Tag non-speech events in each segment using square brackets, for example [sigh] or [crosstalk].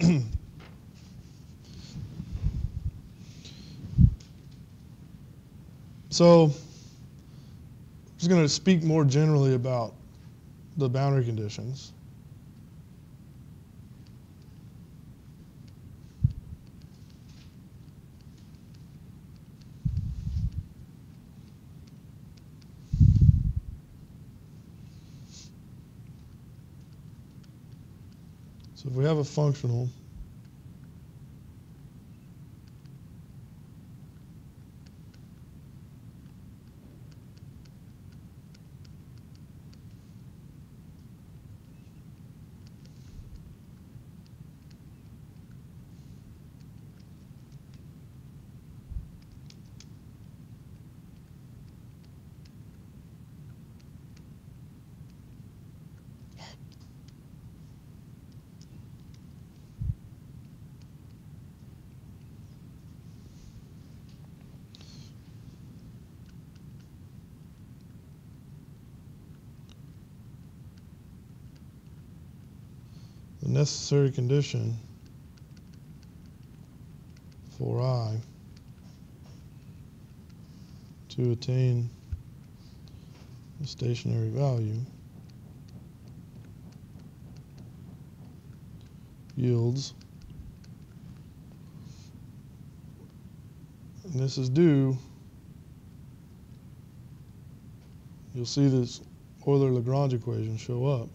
[clears throat] so, I'm just going to speak more generally about the boundary conditions. So if we have a functional necessary condition for i to attain the stationary value yields. And this is due you'll see this Euler-Lagrange equation show up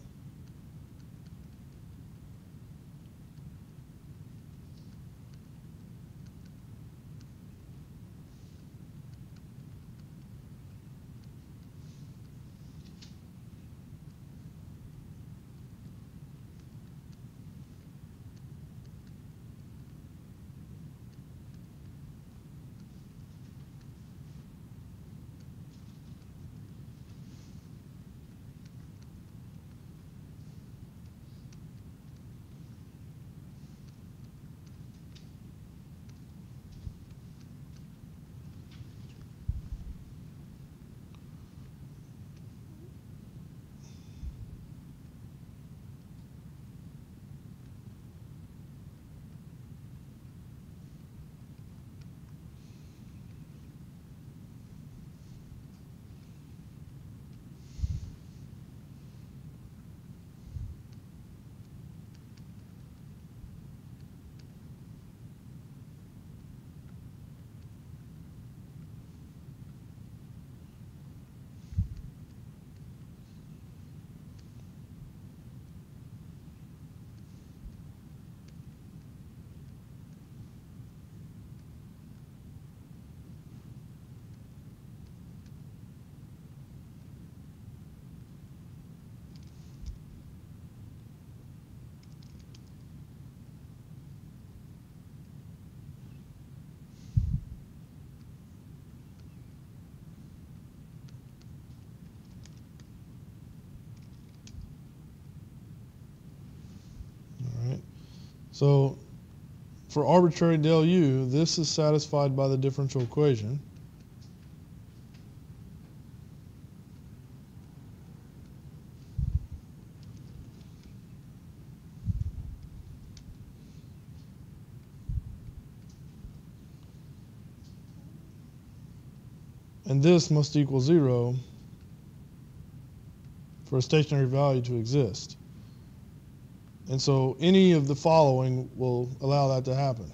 So for arbitrary del u, this is satisfied by the differential equation. And this must equal zero for a stationary value to exist. And so any of the following will allow that to happen.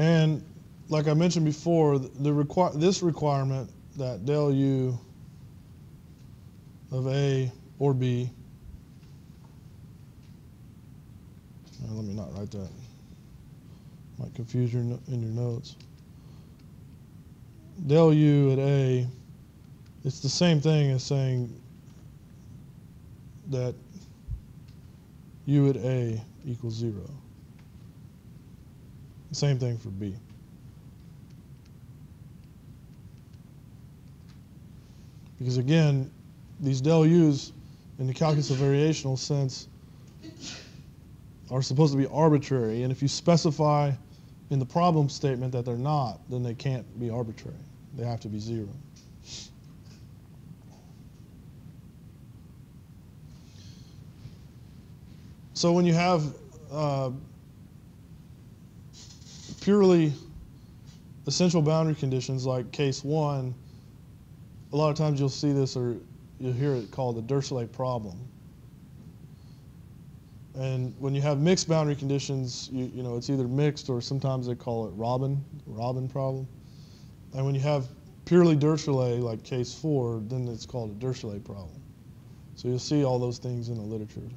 And like I mentioned before, the require this requirement that del u of A or B. uh, let me not write that. Might confuse you in your notes. Del u at A, it's the same thing as saying that u at A equals zero. Same thing for B. Because again, these del u's in the calculus of variational sense are supposed to be arbitrary, and if you specify in the problem statement that they're not, then they can't be arbitrary. They have to be zero. So when you have uh, purely essential boundary conditions like case one, a lot of times you'll see this or you'll hear it called the Dirichlet problem. And when you have mixed boundary conditions, you, you know, it's either mixed or sometimes they call it Robin, Robin problem. And when you have purely Dirichlet, like case four, then it's called a Dirichlet problem. So you'll see all those things in the literature.